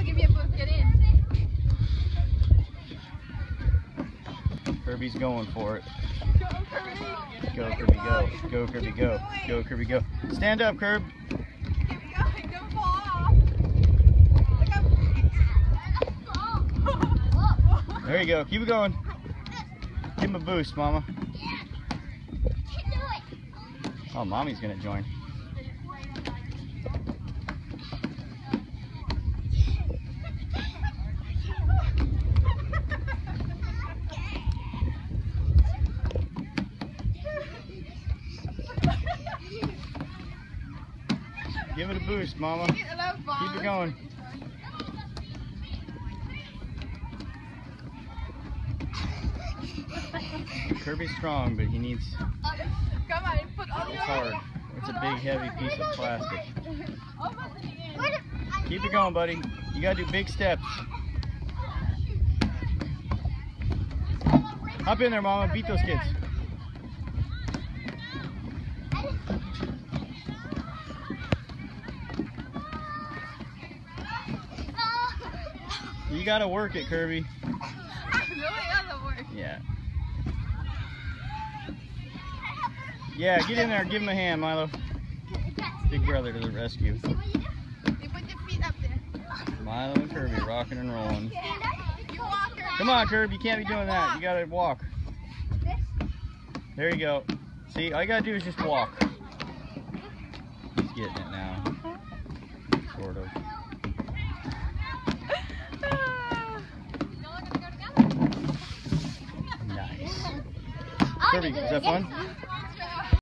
I'll give you a book. Get in. Kirby's going for it. Go, Kirby. Go, Kirby, go. Go, Kirby, go. Go, Kirby, go. Stand up, Kirb. Keep going. Don't fall off. Look up. There you go. Keep it going. Give him a boost, Mama. Oh, Mommy's going to join. Give it a boost, Mama. Get a little ball. Keep it going. Kirby's strong, but he needs. Come on, put all It's hard. It's a big, heavy piece of plastic. Almost at the end. Keep it going, buddy. You gotta do big steps. Hop in there, Mama. Beat those kids. You gotta work it, Kirby. really doesn't work. Yeah. Yeah, get in there. Give him a hand, Milo. Big brother to the rescue. You put your feet up there. Milo and Kirby rocking and rolling. You walk. Come on, Kirby. You can't be doing that. You gotta walk. There you go. See, all you gotta do is just walk. He's getting it now. Sort of. Is that fun?